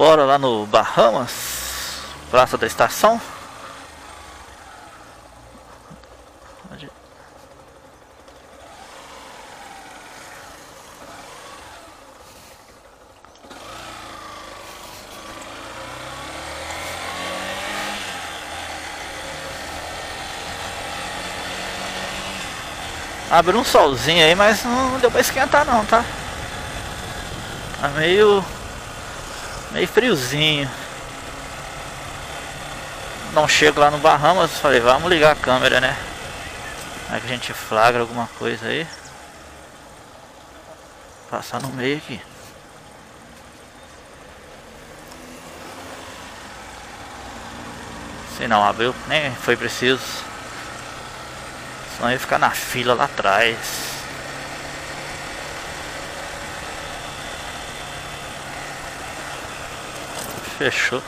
Bora lá no Bahamas, Praça da Estação. Abriu um solzinho aí, mas não deu pra esquentar não, tá? Tá meio... Meio friozinho. Não chego lá no Bahamas, falei, vamos ligar a câmera, né? Vai que a gente flagra alguma coisa aí. Passar no meio aqui. Se não abriu, nem foi preciso. Senão ia ficar na fila lá atrás. Fechou.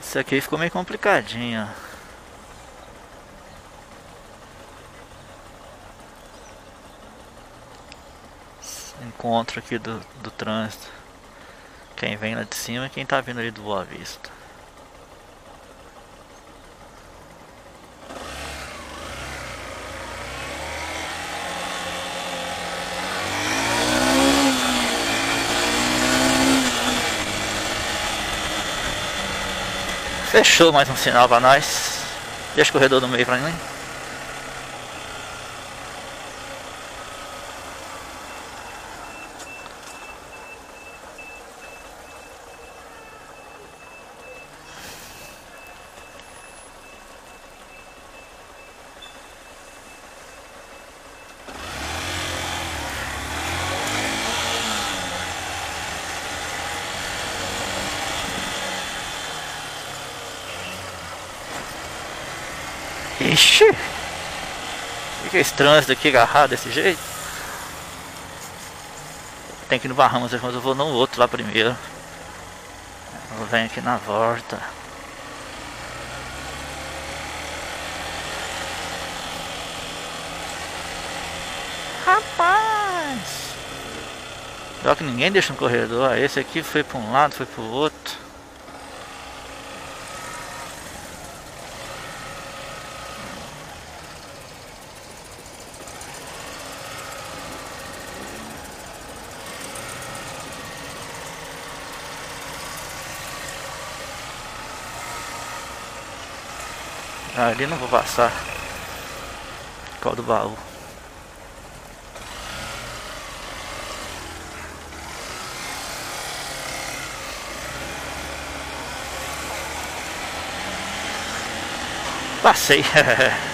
Isso aqui ficou meio complicadinho. encontro aqui do, do trânsito. Quem vem lá de cima e quem tá vindo ali do Boa Vista. Fechou mais um sinal para nós. Deixa o corredor no meio para mim. Ixi! É esse trânsito aqui agarrado desse jeito? Tem que ir no Bahamas, mas eu vou no outro lá primeiro. Eu venho aqui na volta. Rapaz! Pior que ninguém deixa no corredor. Esse aqui foi para um lado, foi para o outro. Ali não vou passar. Qual do baú? Passei.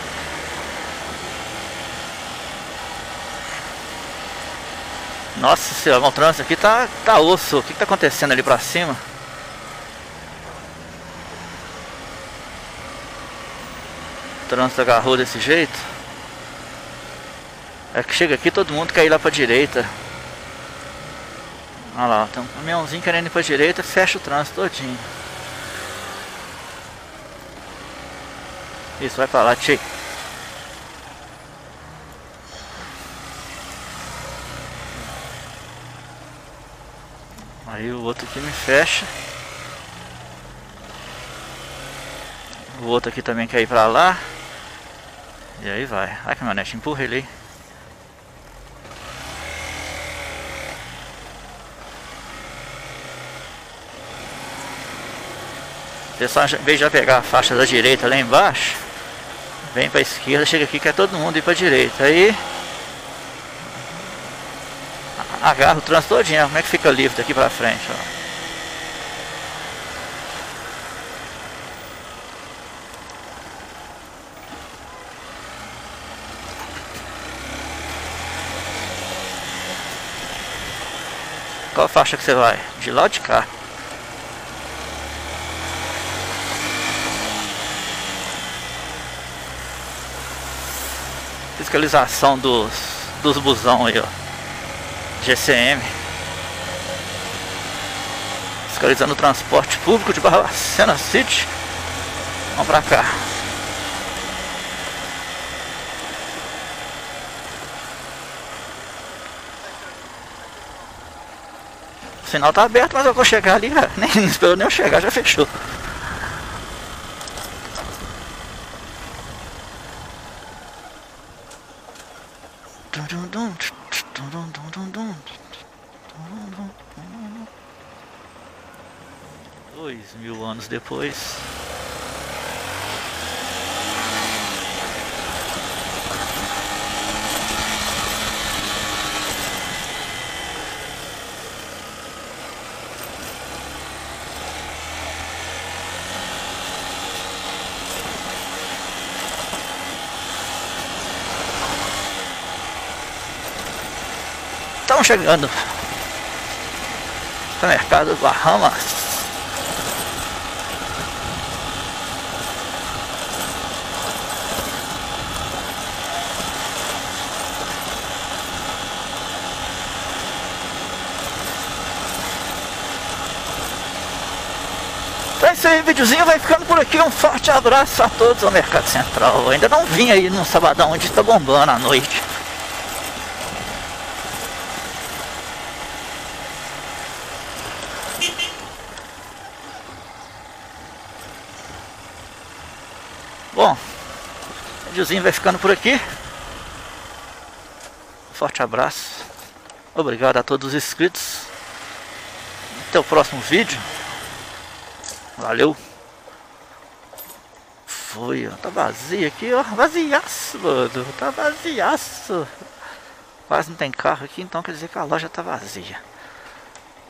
Nossa senhora, o trânsito aqui tá, tá osso. O que, que tá acontecendo ali pra cima? Trânsito agarrou desse jeito. É que chega aqui todo mundo quer ir lá pra direita. Olha lá, tem um caminhãozinho querendo ir pra direita, fecha o trânsito todinho. Isso, vai pra lá, tchê. Aí o outro aqui me fecha. O outro aqui também quer ir pra lá. E aí vai. Ai caminhonete, empurra ele aí. Pessoal, em vez de pegar a faixa da direita lá embaixo, vem pra esquerda, chega aqui, quer todo mundo ir pra direita. Aí agarra o trânsito todinho, como é que fica livre daqui pra frente, ó. Qual faixa que você vai? De lá ou de cá? Fiscalização dos, dos busão aí, ó. GCM. Fiscalizando o transporte público de Barbacena City. Vamos pra cá. O sinal tá aberto, mas eu vou chegar ali, já, nem não esperou nem eu chegar, já fechou. Dois mil anos depois. Estão chegando mercado Bahamas. Então esse aí, videozinho vai ficando por aqui. Um forte abraço a todos ao Mercado Central. Eu ainda não vim aí no sabadão onde está bombando à noite. Bom, o videozinho vai ficando por aqui. Forte abraço. Obrigado a todos os inscritos. Até o próximo vídeo. Valeu. Foi, ó. Tá vazio aqui, ó. Vaziaço, mano. Tá vaziaço. Quase não tem carro aqui, então quer dizer que a loja tá vazia.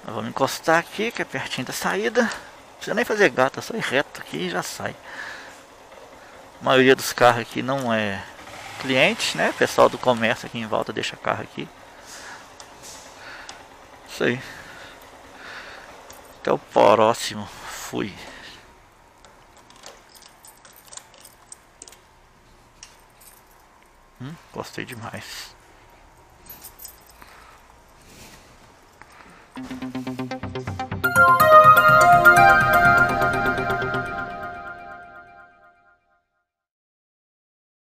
Eu vou me encostar aqui, que é pertinho da saída. Não precisa nem fazer gata, só ir reto aqui e já sai. A maioria dos carros aqui não é cliente, né? O pessoal do comércio aqui em volta deixa carro aqui. Isso aí. Até o próximo. Fui. Hum, gostei demais.